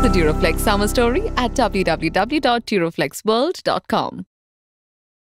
the Duroflex summer story at www.duroflexworld.com.